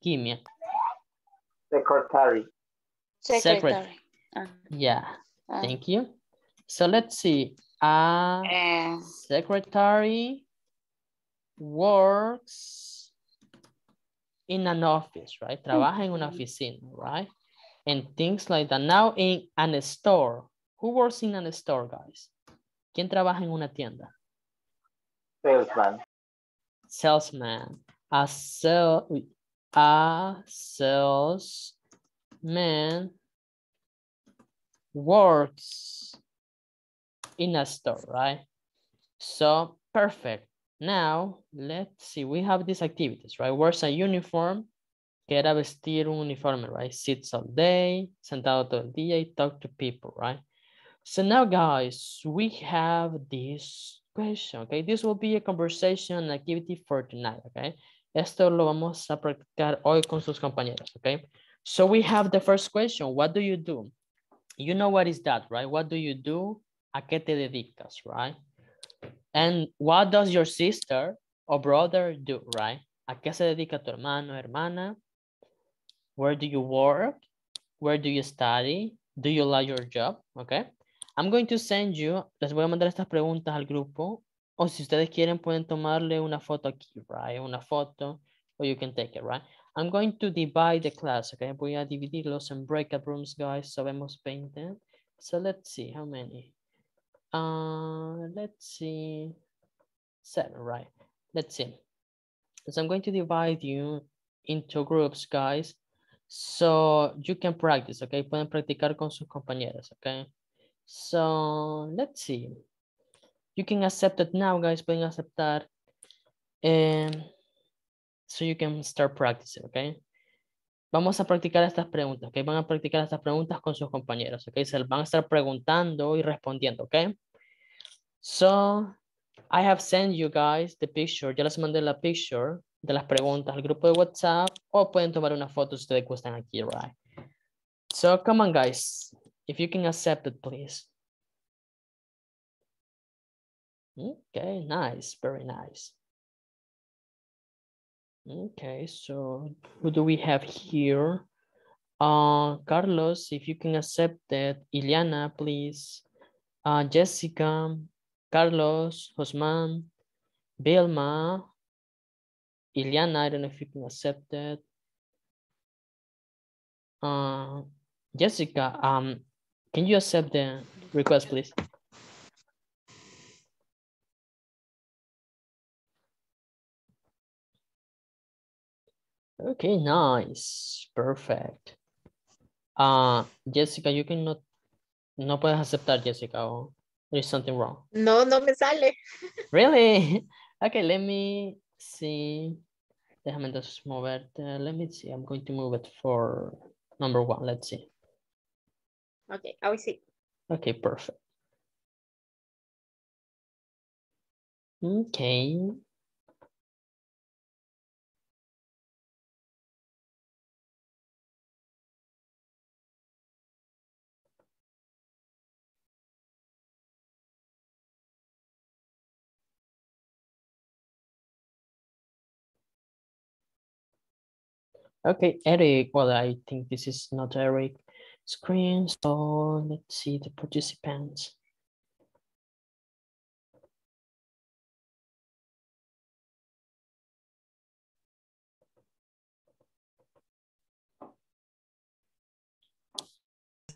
Give me. Secretary. Secretary. Ah, Yeah, ah. thank you. So let's see. A Eh, secretary works in an office, right? Trabaja en una oficina, right? And things like that. Now in an store. Who works in a store, guys? ¿Quién trabaja en una tienda? Salesman. Salesman. A sell a salesman works in a store, right? So perfect. Now, let's see, we have these activities, right? Wears a uniform, que era vestir un uniforme, right? Sits all day, sentado todo el día y talk to people, right? So now, guys, we have this question, okay? This will be a conversation activity for tonight, okay? Esto lo vamos a practicar hoy con sus compañeros, okay? So we have the first question, what do you do? You know what is that, right? What do you do? ¿A qué te dedicas, right? And what does your sister or brother do, right? ¿A qué se dedica tu hermano, hermana? Where do you work? Where do you study? Do you like your job? Okay. I'm going to send you, les voy a mandar estas preguntas al grupo. O si ustedes quieren, pueden tomarle una foto aquí, right? Una foto, or you can take it, right? I'm going to divide the class, okay? Voy a dividirlos en breakout rooms, guys. So vemos 20. So let's see how many. Uh, let's see. Seven, right? Let's see. So I'm going to divide you into groups, guys. So you can practice, okay? Pueden practicar con sus compañeros, okay? So let's see. You can accept it now, guys. Pueden aceptar. Um, so you can start practicing, okay? vamos a practicar estas preguntas, ¿ok? Van a practicar estas preguntas con sus compañeros, ¿ok? Se van a estar preguntando y respondiendo, ¿ok? So, I have sent you guys the picture. Ya les mandé la picture de las preguntas al grupo de WhatsApp o pueden tomar una foto si ustedes que están aquí, right? So, come on, guys. If you can accept it, please. Okay, nice, very nice. Okay, so who do we have here? Uh, Carlos, if you can accept that. Iliana, please. Uh, Jessica, Carlos, Josman, Vilma, Iliana, I don't know if you can accept that. Uh, Jessica, um, can you accept the request, please? Okay, nice, perfect. Uh, Jessica, you cannot, no puedes aceptar, Jessica, or there's something wrong. No, no me sale. Really? Okay, let me see. Déjame entonces moverte. Let me see. I'm going to move it for number one. Let's see. Okay, I will see. Okay, perfect. Okay. Okay, Eric. Well, I think this is not Eric screen. So let's see the participants.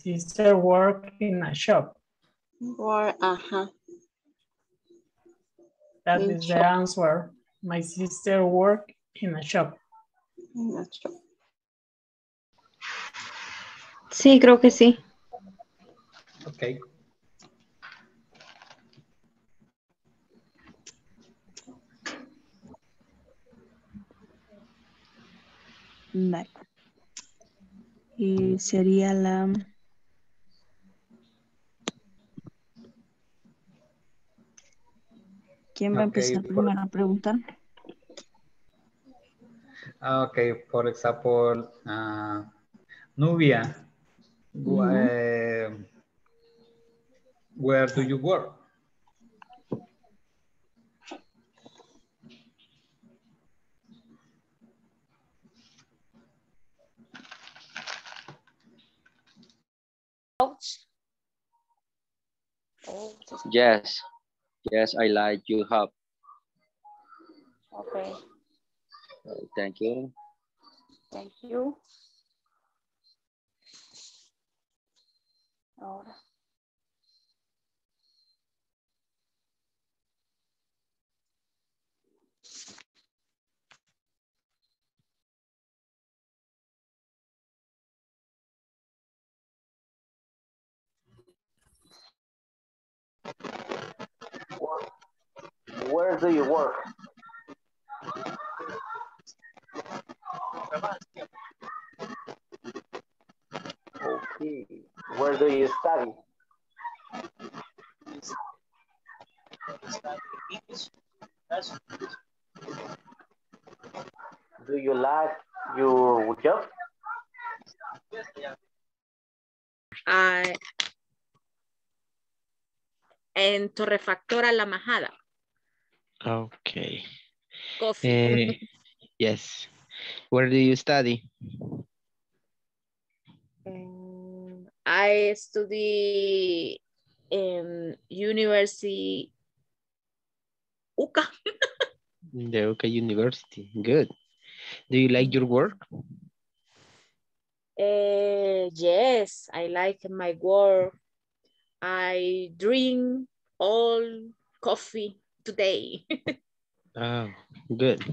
sister work in a shop. Or, uh-huh. That In is the answer. My sister work in a shop. Not sure. Sí, creo que sí. Okay. Vale. Y sería la... ¿Quién va a Ok, empezar por- primero a preguntar? Ah, Okay, for example, uh, Nubia, wh- Mhm. eh, where do you work? Ouch. Oh, Yes, yes, I like you have. okay, Thank you. thank you. Ahora. Where do you work? Okay. Where do you study? Do you like your job? Ah, en Torrefactora La Majada, Okay. coffee. Eh, yes. Where do you study? Um, I study in University UCA. The UK University. Good. Do you like your work? Eh, yes, I like my work. I drink all coffee today. Oh, good.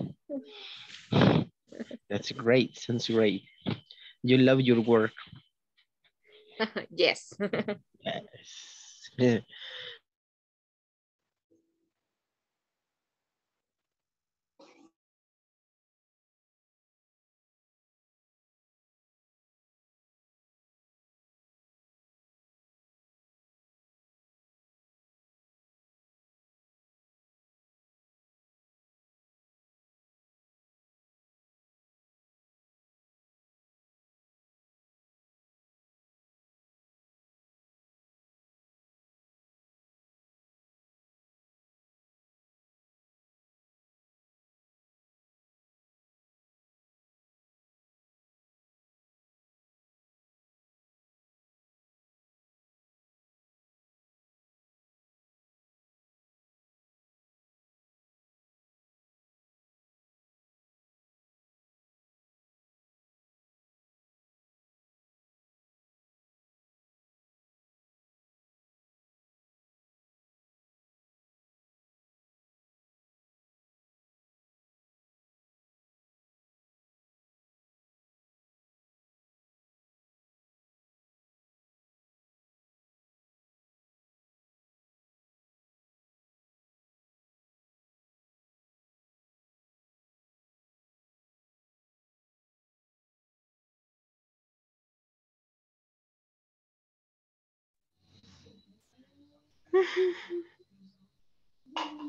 That's great. Sounds great. You love your work. yes. Yes.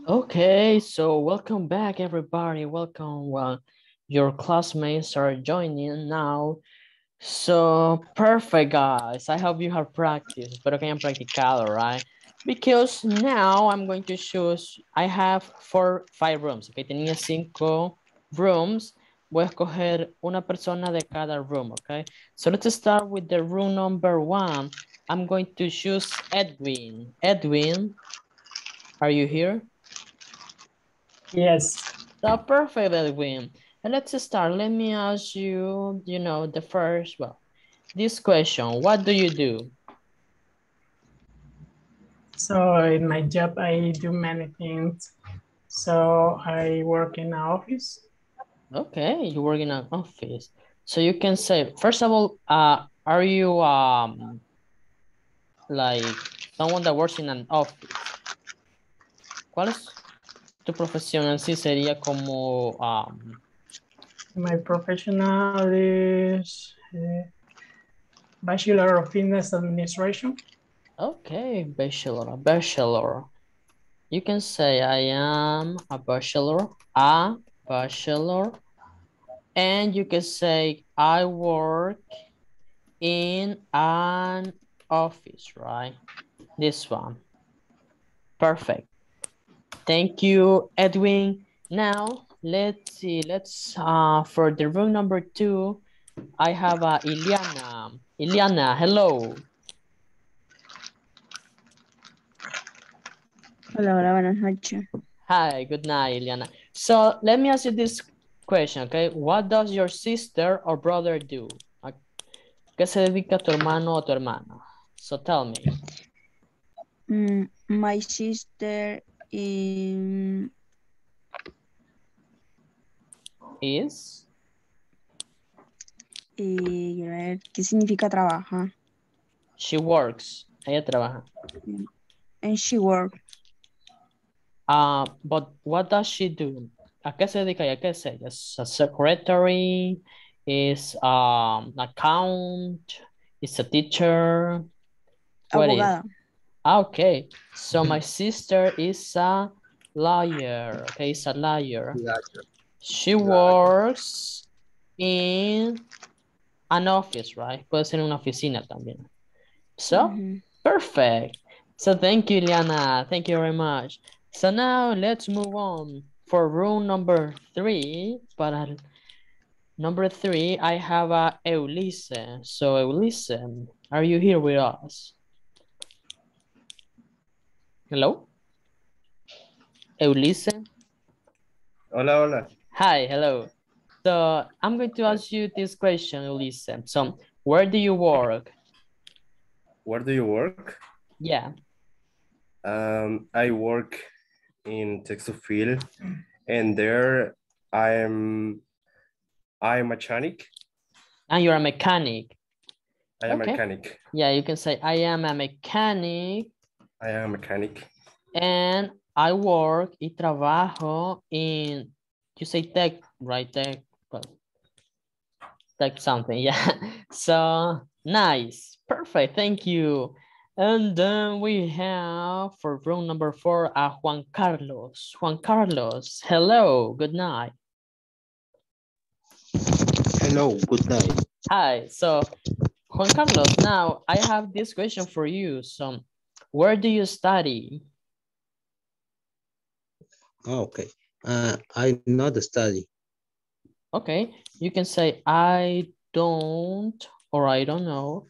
Okay, so welcome back, everybody. Welcome. Well, your classmates are joining now. So perfect, guys. I hope you have practiced, pero que hayan practicado, right? Because now I'm going to choose, I have four, five rooms. Okay, tenía cinco rooms. Voy a escoger una persona de cada room, okay? So let's start with the room number one. I'm going to choose Edwin. Edwin, are you here? Yes. So perfect, Edwin. And let's start. Let me ask you, you know, the first, well, this question. What do you do? So in my job, I do many things. So I work in an office. Okay, you work in an office. So you can say, first of all, uh, are you um like someone that works in an office? ¿Cuál es tu profesión en sí? Sería como um, My professional is uh, Bachelor of Business Administration. Okay, bachelor, bachelor. You can say I am a bachelor, a bachelor. And you can say I work in an office, right? This one. Perfect. Thank you, Edwin. Now, let's see, let's, uh, for the room number two, I have uh, Iliana. Iliana, hello. Hola, hola, buenas noches. Hi, good night, Iliana. So let me ask you this question, okay? What does your sister or brother do? ¿A qué se dedica tu hermano o tu hermana? So tell me. Mm, my sister in, Is? eh, ver, ¿qué significa trabaja? She works. Ella trabaja. And she works. Uh, but what does she do? ¿A qué se dedica ella? ¿Qué ella? ¿Es a secretary? Is um, account? Is a teacher? What is? Abogada. Ah, okay. So my sister is a lawyer. Okay, is a lawyer. She works in an office, right? Puede ser una oficina también. So, Ujú. perfect. So thank you, Liana. Thank you very much. So now let's move on for room number three. Para number three, I have a Eulise. So Eulise, are you here with us? Hello? Eulise? Hola, hola. Hi, hello. So I'm going to ask you this question, Ulisse. So where do you work? Where do you work? Yeah. Um, I work in Texofil, and there I'm I'm a mechanic. And you're a mechanic. I am Okay. a mechanic. Yeah, you can say I am a mechanic I am a mechanic. and I work y trabajo in, you say tech, right? Tech, well, tech something, yeah. So nice, perfect, thank you. And then we have for room number four, uh, Juan Carlos. Juan Carlos, hello, good night. Hello, good night. Hi, so Juan Carlos, now I have this question for you. So where do you study? Oh, okay. Uh, I not study. Okay, you can say I don't or I don't know.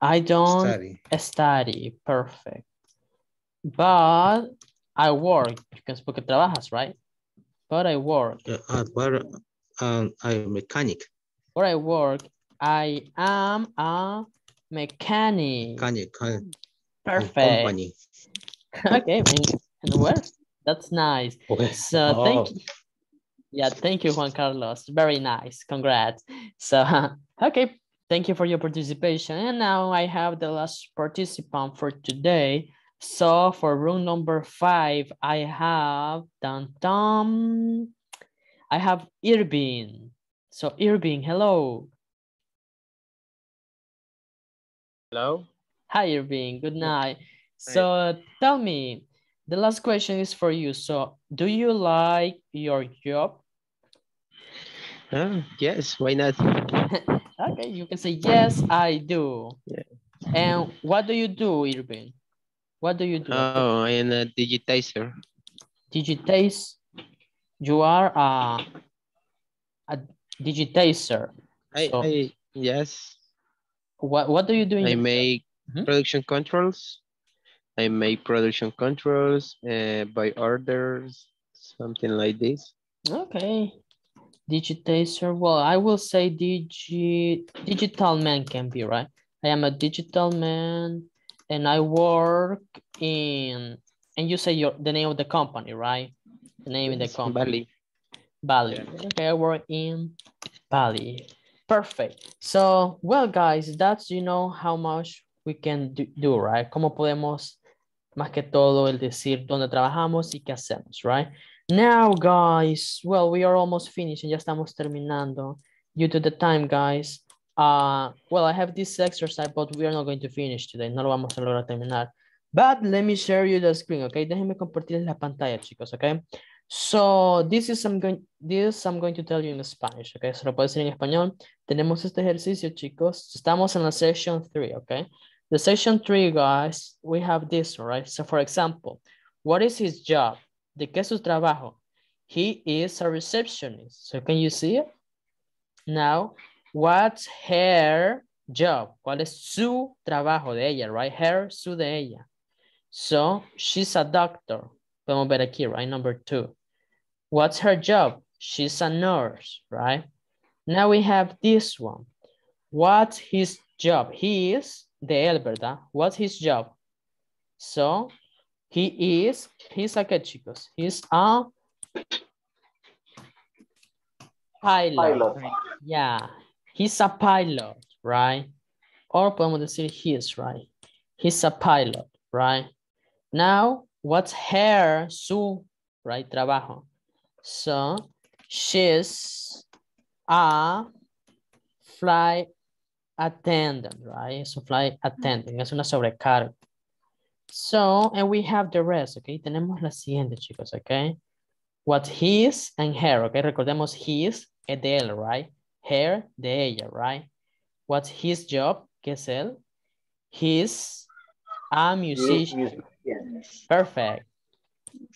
I don't Study. study. Perfect. But I work. You can speak trabajas, right? But I work. Uh, uh, but um, I'm a mechanic. Where I work, I am a mechanic. Mechanic. Perfect. Company. okay, and, and where? That's nice. Okay. So Oh. thank you. Yeah, thank you, Juan Carlos. Very nice. Congrats. So, okay, thank you for your participation. And now I have the last participant for today. So for room number five, I have dun, dun, I have Irving. So Irving, hello. Hello. Hi, Irving. Good night. So tell me, the last question is for you. So do you like your job? Ah, yes, why not? okay, you can say, yes, I do. Yeah. And what do you do, Irving? What do you do? Oh, I am a digitizer. Digitize. You are a, a digitizer. I, So- I yes, What, what do you do in I your Mhm. production controls. I make production controls uh, by orders, something like this. Okay. Digitizer. Well, I will say digi digital man can be right. I am a digital man and I work in and you say your the name of the company, right? The name of the company. Bali. Bali. Okay, I work in Bali. Perfect. So, well, guys, that's, you know, how much we can do, right? Cómo podemos, más que todo, el decir dónde trabajamos y qué hacemos, right? Now, guys, well, we are almost finished. Ya estamos terminando. Due to the time, guys. Uh, well, I have this exercise, but we are not going to finish today. No lo vamos a lograr terminar. But let me share you the screen, okay? Déjenme compartirles la pantalla, chicos, okay? So this is I'm going this I'm going to tell you in Spanish, okay? Se lo puedo decir en español. Tenemos este ejercicio, chicos. Estamos en la section 3, okay? The section 3, guys, we have this, right? So for example, what is his job? ¿De qué es su trabajo? He is a receptionist. So can you see it? Now, what's her job? ¿Cuál es su trabajo de ella, right? Her, su de ella. So she's a doctor. Podemos ver aquí, right? Number two. What's her job? She's a nurse, right? Now we have this one. What's his job? He is de él, ¿verdad? What's his job? So he is, he's a qué, chicos? He's a pilot. Pilot. Yeah, he's a pilot, right? Or podemos decir he is, right? He's a pilot, right? Now, what's her, su, right, trabajo? So, she's a flight attendant, right? So, flight attendant, es una sobrecarga. So, and we have the rest, okay? Tenemos la siguiente, chicos, okay? What his and her, okay? Recordemos his es de él, right? Her, de ella, right? What's his job? ¿Qué es él? He's a musician. Perfect.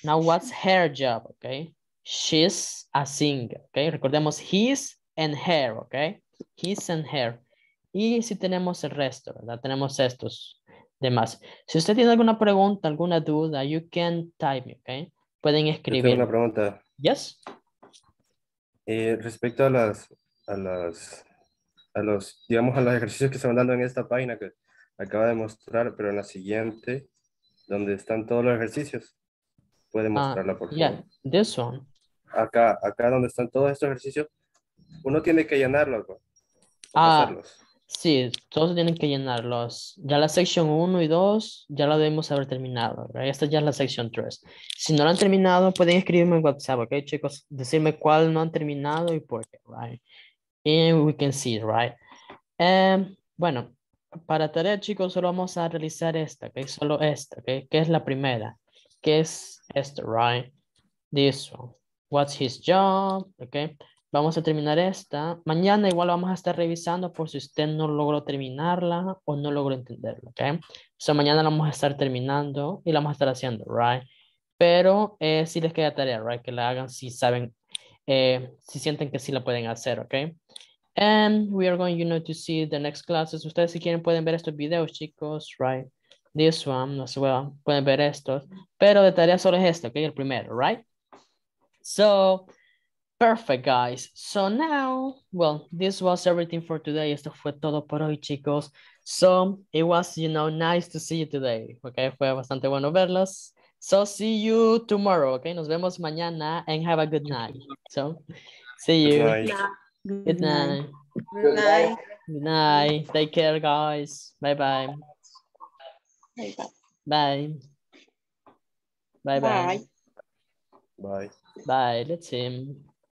Now, what's her job, okay? She's a singer, okay? Recordemos his and her, okay? His and her. Y si tenemos el resto, ¿verdad? Tenemos estos demás. Si usted tiene alguna pregunta, alguna duda, you can type me, okay? Pueden Yo tengo escribir. una pregunta. Yes? Eh, respecto a las, a las, a los, digamos, a los ejercicios que se van dando en esta página que acaba de mostrar, pero en la siguiente, donde están todos los ejercicios, puede Ah, mostrarla, por favor. yeah, this one. Acá, acá donde están todos estos ejercicios, uno tiene que llenarlos. Ah, hacerlos. Sí, todos tienen que llenarlos. Ya la sección 1 y 2 ya la debemos haber terminado. ¿verdad? Esta ya es la sección 3. Si no la han terminado, pueden escribirme en WhatsApp, ¿ok, chicos? Decirme cuál no han terminado y por qué, right? And we can see, right? Em, bueno, para tarea, chicos, solo vamos a realizar esta, ¿ok? Solo esta, ¿ok? Que es la primera. Que es esta, right? This one. What's his job? ¿Ok? Vamos a terminar esta. Mañana igual vamos a estar revisando por si usted no logró terminarla o no logró entenderla, ¿ok? So mañana vamos a estar terminando y la vamos a estar haciendo, right? Pero eh, si les queda tarea, right? Que la hagan si saben, eh, si sienten que sí la pueden hacer, ¿ok? And we are going, you know, to see the next classes. Ustedes si quieren pueden ver estos videos, chicos, right? This one as well. Pueden ver estos. Pero de tarea solo es este, ¿ok? El primero, right? So, perfect, guys. So now, well, this was everything for today. Esto fue todo por hoy, chicos. So, it was, you know, nice to see you today. Okay, fue bastante bueno verlos. So, see you tomorrow, okay? Nos vemos mañana and have a good night. So, see you. Good night. Good night. Good night. Good night. Take care, guys. Bye-bye. Bye. Bye-bye. Bye. Bye. Let's see.